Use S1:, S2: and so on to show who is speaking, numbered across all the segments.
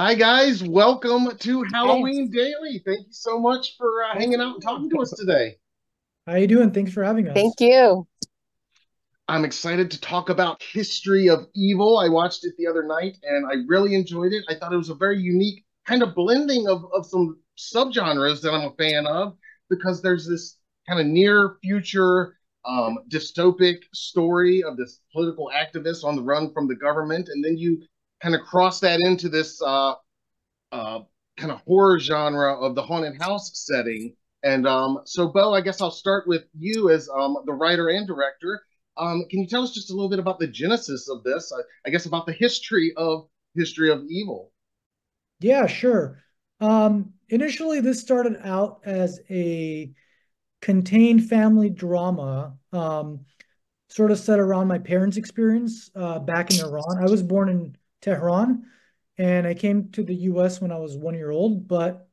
S1: Hi, guys. Welcome to Halloween Daily. Thank you so much for uh, hanging out and talking to us today.
S2: How you doing? Thanks for having us.
S3: Thank you.
S1: I'm excited to talk about History of Evil. I watched it the other night and I really enjoyed it. I thought it was a very unique kind of blending of, of some subgenres that I'm a fan of because there's this kind of near future um, dystopic story of this political activist on the run from the government. And then you kind of cross that into this uh, uh, kind of horror genre of the haunted house setting. And um, so, Bo, I guess I'll start with you as um, the writer and director. Um, can you tell us just a little bit about the genesis of this? I, I guess about the history of history of evil.
S2: Yeah, sure. Um, initially, this started out as a contained family drama, um, sort of set around my parents' experience uh, back in Iran. I was born in Tehran, and I came to the U.S. when I was one year old. But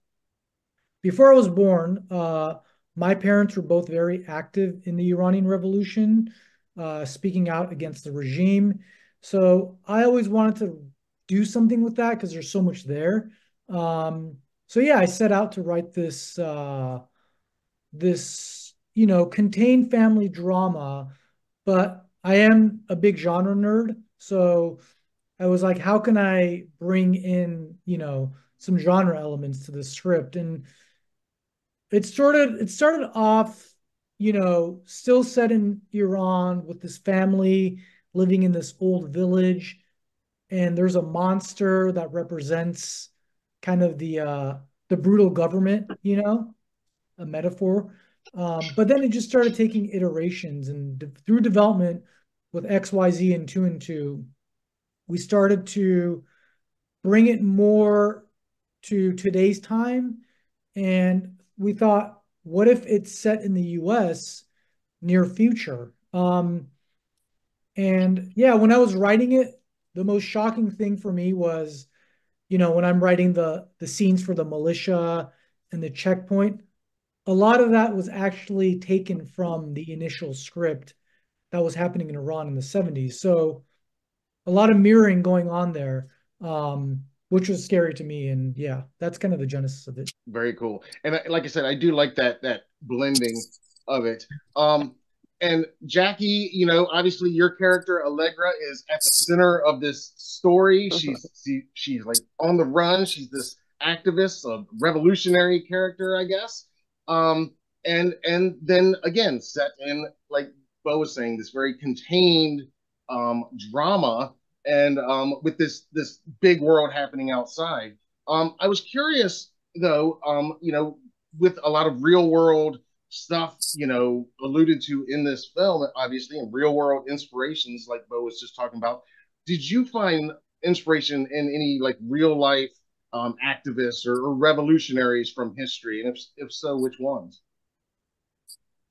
S2: before I was born, uh, my parents were both very active in the Iranian Revolution, uh, speaking out against the regime. So I always wanted to do something with that because there's so much there. Um, so yeah, I set out to write this uh, this you know contained family drama, but I am a big genre nerd, so I was like, how can I bring in you know some genre elements to the script? And it started it started off you know still set in Iran with this family living in this old village and there's a monster that represents kind of the uh the brutal government, you know, a metaphor. Um, but then it just started taking iterations and de- through development with XYZ and two and two, we started to bring it more to today's time. And we thought, what if it's set in the US near future? Um, and yeah, when I was writing it, the most shocking thing for me was, you know, when I'm writing the the scenes for the militia and the checkpoint, a lot of that was actually taken from the initial script that was happening in Iran in the 70s. So a lot of mirroring going on there, um, which was scary to me. And yeah, that's kind of the genesis of it.
S1: Very cool. And like I said, I do like that that blending of it. Um, and Jackie, you know, obviously your character Allegra is at the center of this story. Uh-huh. She's she, she's like on the run. She's this activist, a revolutionary character, I guess. Um, and and then again, set in like Bo was saying, this very contained um, drama, and um, with this this big world happening outside. Um, I was curious though, um, you know, with a lot of real world stuff, you know, alluded to in this film, obviously, and real world inspirations, like Bo was just talking about. Did you find inspiration in any like real life um, activists or, or, revolutionaries from history? And if, if so, which ones?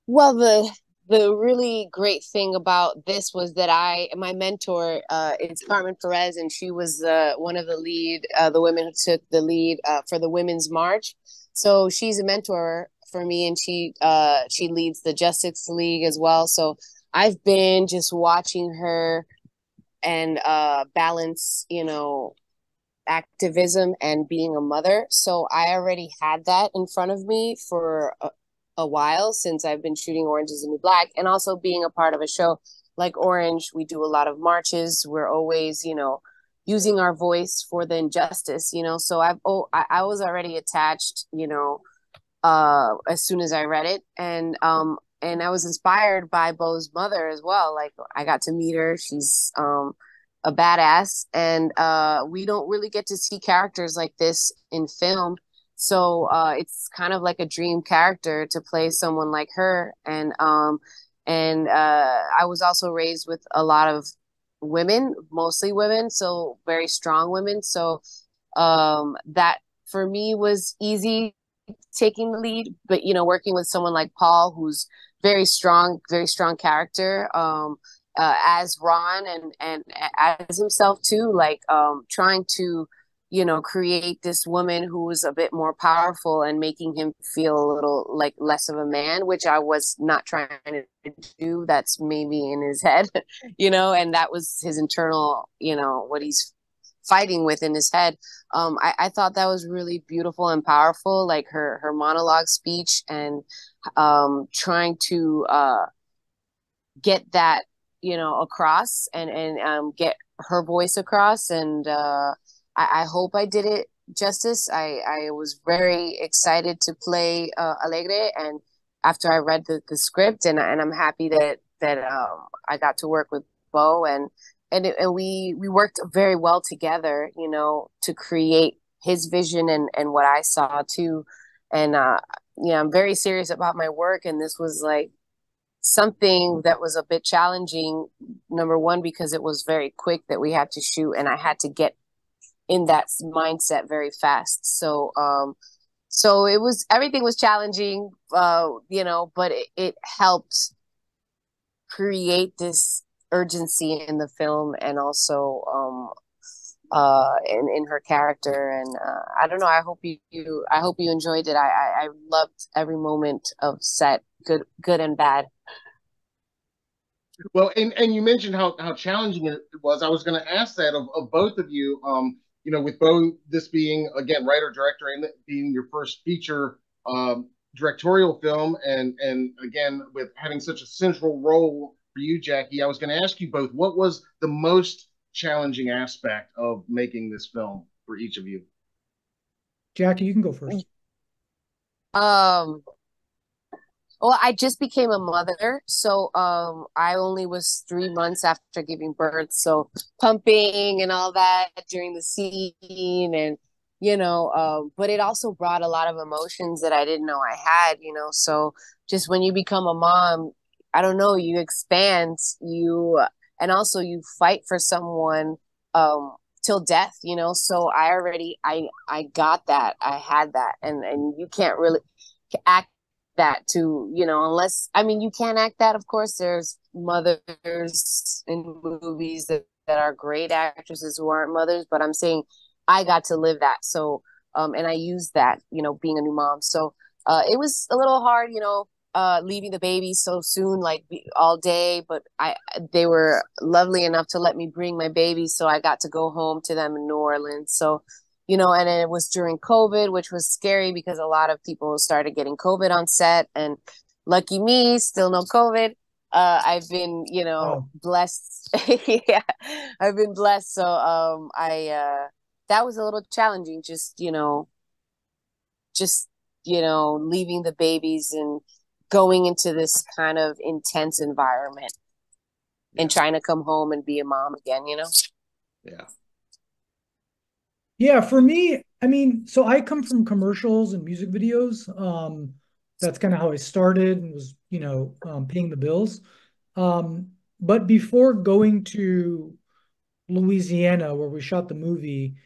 S3: Well, the the really great thing about this was that I my mentor uh, is Carmen Perez, and she was uh, one of the lead uh, the women who took the lead uh, for the Women's March. So she's a mentor for me, and she uh she leads the Justice League as well. So I've been just watching her and uh balance, you know, activism and being a mother. So I already had that in front of me for a, while since I've been shooting Orange is the New Black and also being a part of a show like Orange. We do a lot of marches. We're always, you know, using our voice for the injustice, you know. So I've oh I, I was already attached, you know, uh, as soon as I read it, and um, and I was inspired by Bo's mother as well. Like I got to meet her; she's um, a badass, and uh, we don't really get to see characters like this in film. So uh, it's kind of like a dream character to play someone like her, and um, and uh, I was also raised with a lot of women, mostly women, so very strong women. So um, that for me was easy taking the lead, but you know, working with someone like Paul, who's very strong, very strong character, um, uh, as Ron and and as himself too, like um, trying to, you know, create this woman who was a bit more powerful and making him feel a little like less of a man, which I was not trying to do. That's maybe in his head, you know, and that was his internal, you know, what he's fighting with in his head. Um, I, I thought that was really beautiful and powerful, like her her monologue speech and um, trying to uh, get that you know across and and um, get her voice across. And uh, I, I hope I did it justice. I I was very excited to play uh, Allegra and after I read the, the script and and I'm happy that that um, I got to work with Bo and and it, and we we worked very well together, you know, to create his vision and and what I saw too. And uh, yeah, I'm very serious about my work, and this was like something that was a bit challenging. Number one, because it was very quick that we had to shoot, and I had to get in that mindset very fast. So um, so it was everything was challenging, uh, you know, but it, it helped create this urgency in the film and also um uh in in her character. And uh, I don't know I hope you, you I hope you enjoyed it. I, I I loved every moment of set good good and bad.
S1: Well and and you mentioned how how challenging it was. I was going to ask that of, of both of you um you know with both this being again writer director and being your first feature um directorial film and and again with having such a central role for you, Jackie, I was going to ask you both what was the most challenging aspect of making this film for each of you?
S2: Jackie, you can go first.
S3: Um, well, I just became a mother, so um, I only was three months after giving birth. So pumping and all that during the scene, and you know, um, but it also brought a lot of emotions that I didn't know I had. You know, so just when you become a mom, I don't know, you expand, you and also you fight for someone um till death, you know. So I already I I got that. I had that and and you can't really act that to, you know, unless I mean you can't act that of course there's mothers in movies that, that are great actresses who aren't mothers, but I'm saying I got to live that. So um and I used that, you know, being a new mom. So uh it was a little hard, you know, uh, leaving the baby so soon, like all day. But I, they were lovely enough to let me bring my baby, so I got to go home to them in New Orleans. So, you know, and it was during COVID, which was scary because a lot of people started getting COVID on set, and lucky me, still no COVID. Uh, I've been, you know, oh. blessed. yeah, I've been blessed. So, um, I, uh, that was a little challenging. Just, you know, just you know, leaving the babies and going into this kind of intense environment yeah. and trying to come home and be a mom again, you know?
S1: Yeah.
S2: Yeah, for me, I mean, so I come from commercials and music videos. Um, that's kind of how I started and was, you know, um, paying the bills. Um, but before going to Louisiana, where we shot the movie,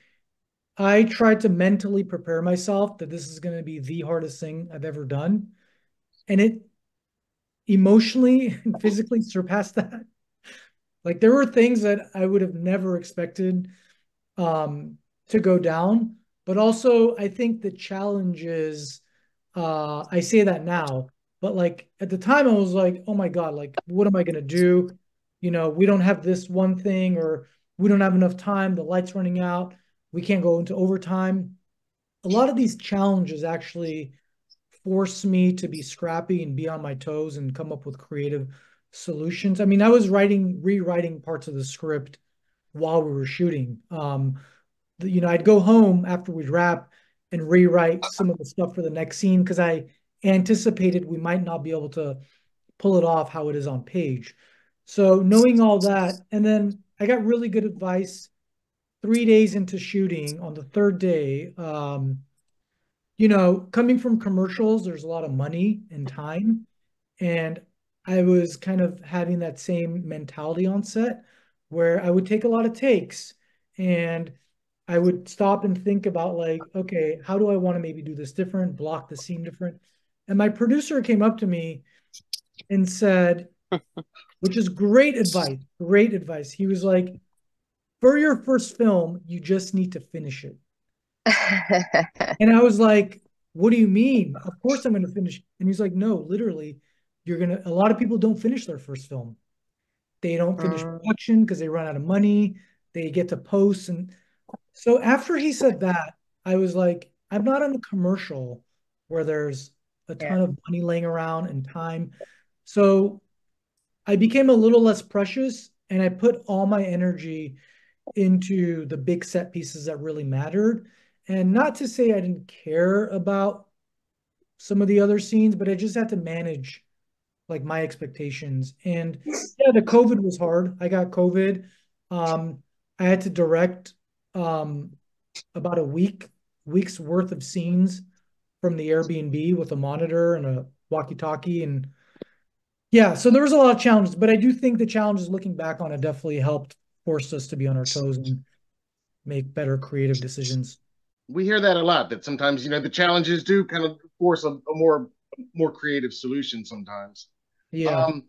S2: I tried to mentally prepare myself that this is going to be the hardest thing I've ever done and it emotionally and physically surpassed that. Like there were things that I would have never expected um, to go down, but also I think the challenge is, uh, I say that now, but like at the time I was like, oh my God, like what am I gonna do? You know, we don't have this one thing, or we don't have enough time. The light's running out. We can't go into overtime. A lot of these challenges actually force me to be scrappy and be on my toes and come up with creative solutions. I mean, I was writing, rewriting parts of the script while we were shooting. Um, you know, I'd go home after we'd wrap and rewrite some of the stuff for the next scene because I anticipated we might not be able to pull it off how it is on page. So knowing all that, and then I got really good advice three days into shooting on the third day. Um, you know, coming from commercials, there's a lot of money and time. And I was kind of having that same mentality on set where I would take a lot of takes and I would stop and think about like, okay, how do I want to maybe do this different, block the scene different? And my producer came up to me and said, which is great advice, great advice. He was like, for your first film, you just need to finish it. and I was like, what do you mean? Of course I'm going to finish. And he's like, no, literally, you're going to, a lot of people don't finish their first film. They don't finish uh, production because they run out of money. They get to post. And So after he said that, I was like, I'm not in a commercial where there's a ton yeah. of money laying around and time. So I became a little less precious and I put all my energy into the big set pieces that really mattered. And not to say I didn't care about some of the other scenes, but I just had to manage like my expectations. And yeah, the COVID was hard. I got COVID. Um, I had to direct um, about a week week's worth of scenes from the Airbnb with a monitor and a walkie-talkie and yeah, so there was a lot of challenges, but I do think the challenges looking back on it definitely helped force us to be on our toes and make better creative decisions.
S1: We hear that a lot that sometimes, you know, the challenges do kind of force a, a more more creative solution sometimes.
S2: Yeah. Um,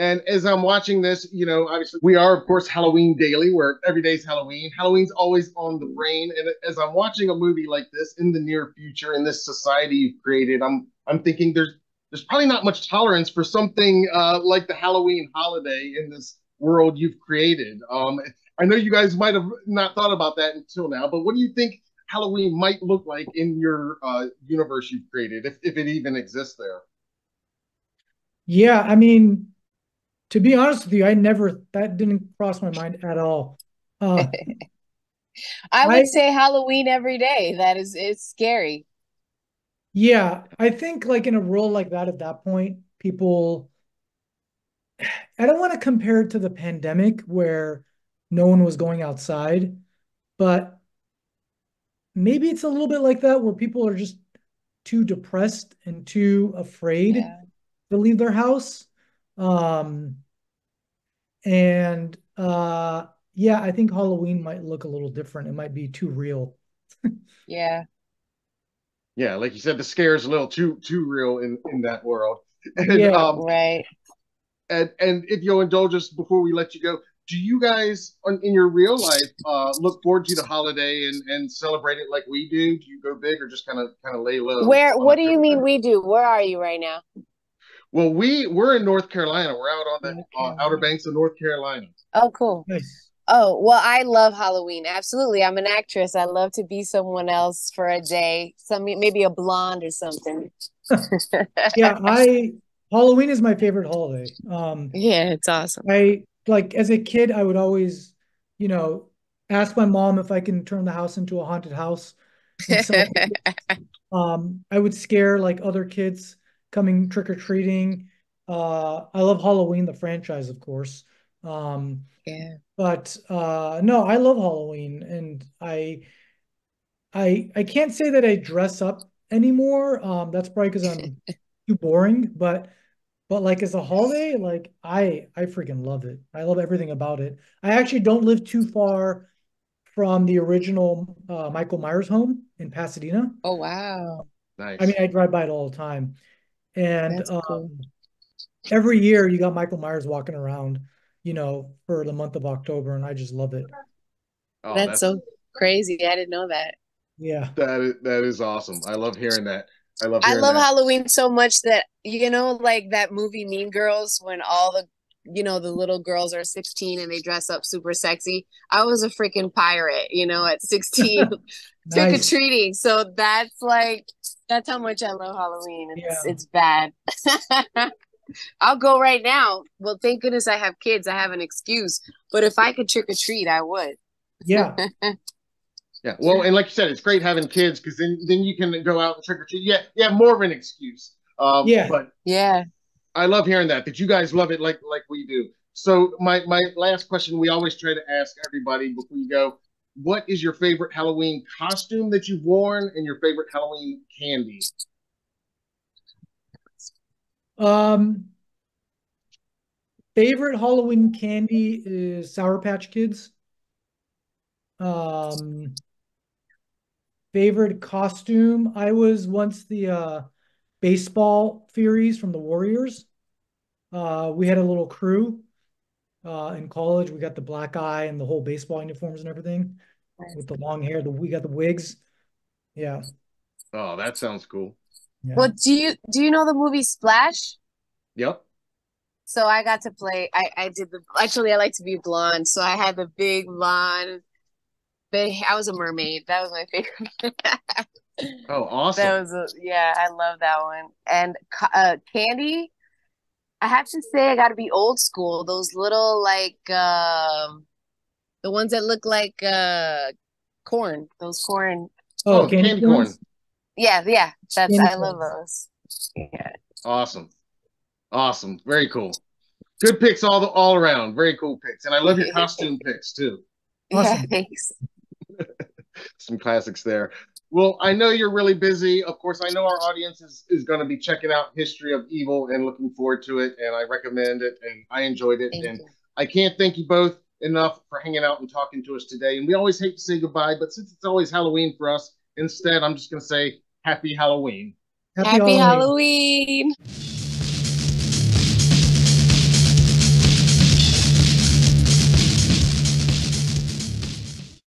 S1: and as I'm watching this, you know, obviously we are, of course, Halloween daily, where every day's Halloween. Halloween's always on the brain. And as I'm watching a movie like this in the near future, in this society you've created, I'm I'm thinking there's there's probably not much tolerance for something uh, like the Halloween holiday in this world you've created. Um, I know you guys might have not thought about that until now, but what do you think Halloween might look like in your uh, universe you've created, if, if it even exists there?
S2: Yeah, I mean, to be honest with you, I never that didn't cross my mind at all. Uh,
S3: I would I, say Halloween every day. That is it's scary.
S2: Yeah, I think like in a role like that at that point, people I don't want to compare it to the pandemic where no one was going outside, but maybe it's a little bit like that where people are just too depressed and too afraid yeah. to leave their house. Um, and uh, yeah, I think Halloween might look a little different. It might be too real.
S3: yeah.
S1: Yeah, like you said, the scare is a little too too real in in that world. And,
S3: yeah, um, right.
S1: And and if you'll indulge us before we let you go, do you guys in your real life uh, look forward to the holiday and, and celebrate it like we do? Do you go big or just kind of kind of lay low?
S3: Where? What do you mean we do? Where are you right now?
S1: Well, we we're in North Carolina. We're out on the uh, Outer Banks of North Carolina.
S3: Oh, cool. Nice. Oh, well, I love Halloween. Absolutely. I'm an actress. I love to be someone else for a day. Some maybe a blonde or something.
S2: yeah, I Halloween is my favorite holiday. Um
S3: Yeah, it's awesome.
S2: I like as a kid I would always, you know, ask my mom if I can turn the house into a haunted house. So, um I would scare like other kids coming trick or treating. Uh, I love Halloween, the franchise, of course. Um,
S3: yeah.
S2: But uh, no, I love Halloween, and I, I, I can't say that I dress up anymore. Um, that's probably because I'm too boring. But, but like as a holiday, like I, I freaking love it. I love everything about it. I actually don't live too far from the original uh, Michael Myers home in Pasadena.
S3: Oh wow!
S1: Nice.
S2: I mean, I drive by it all the time. And um, cool. every year you got Michael Myers walking around, you know, for the month of October, and I just love it.
S3: Oh, that's, that's, so crazy. I didn't know that.
S2: Yeah.
S1: That is, that is awesome. I love hearing that. I love
S3: I love
S1: that.
S3: Halloween so much that you know, like that movie Mean Girls when all the you know the little girls are 16 and they dress up super sexy. I was a freaking pirate, you know, at 16 nice. trick or treating. So that's like that's how much I love Halloween. It's yeah. it's bad. I'll go right now. Well, thank goodness I have kids. I have an excuse. But if I could trick or treat, I would.
S2: Yeah.
S1: yeah. Well, and like you said, it's great having kids because then then you can go out and trick or treat. Yeah, yeah, more of an excuse. Um,
S2: yeah.
S1: But
S3: yeah,
S1: I love hearing that. That you guys love it like like we do. So my my last question we always try to ask everybody before you go what is your favorite Halloween costume that you've worn and your favorite Halloween candy?
S2: Um, favorite Halloween candy is Sour Patch Kids. Um, favorite costume, I was once the uh, baseball Furies from the Warriors. Uh, we had a little crew uh, in college. We got the black eye and the whole baseball uniforms and everything. With the long hair. The we got the wigs. Yeah.
S1: Oh, that sounds cool.
S3: Yeah. Well, do you do you know the movie Splash?
S1: Yep.
S3: So I got to play. I I did the actually I like to be blonde, so I had the big blonde They, I was a mermaid. That was my favorite.
S1: oh, awesome!
S3: That was a, yeah, I love that one. And uh, candy, I have to say, I got to be old school. Those little like uh, the ones that look like uh, corn. Those corn.
S2: Oh, oh candy, candy corn. corn.
S3: Yeah, yeah. That's candy I love those. Yeah.
S1: Awesome. Awesome. Very cool. Good picks all the, all around. Very cool picks, and I love your costume picks too.
S3: Awesome. Yeah, thanks.
S1: Some classics there. Well, I know you're really busy. Of course, I know our audience is, is going to be checking out History of Evil and looking forward to it. And I recommend it, and I enjoyed it. Thank and you. I can't thank you both enough for hanging out and talking to us today. And we always hate to say goodbye, but since it's always Halloween for us, instead, I'm just going to say Happy Halloween.
S3: Happy, Happy Halloween. Halloween.